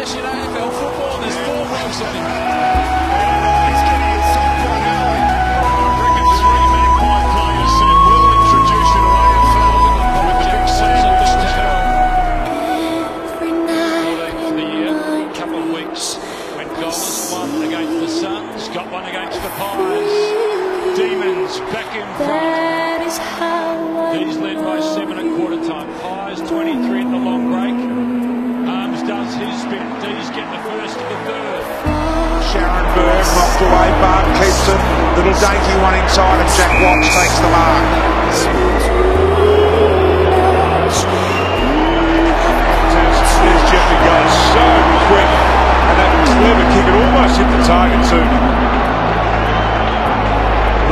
in AFL football. There's four blokes on him. He's getting it some quite early. I reckon three Magpie players said we'll introduce you to AFL with the big season this town. Every night for the year. in A couple of weeks when Goals won against the Suns, got one against the Pies. Demons back in front. These led by seven at quarter time. Pies 23 in the long break. Arms does his bit. D's get the first of the third. Sharon Bird knocked away, Barb keeps it. Little dainty one inside, and Jack Watts takes the mark. There's Jeffrey goes so quick, and that clever kick, it almost hit the target too.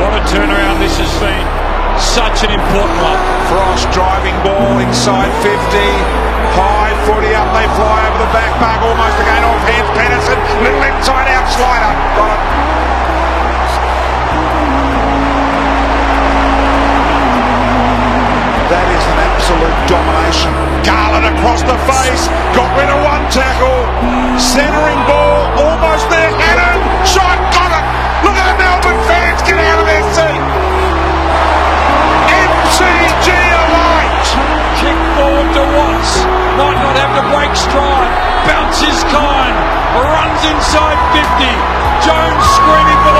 What a turnaround this has been. Such an important one. Frost driving ball inside 50. High footy up, they fly over the back mark, almost again off hands. Pedersen, little inside out slider. Got it. That is an absolute domination. Garland across the break stride. Bounces kind. Runs inside 50. Jones screaming for the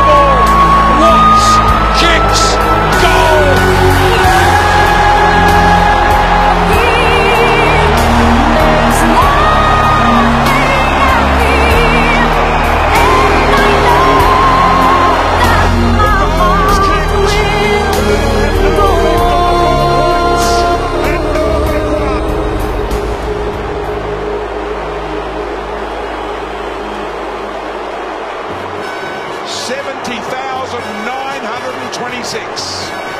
20,926.